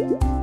음.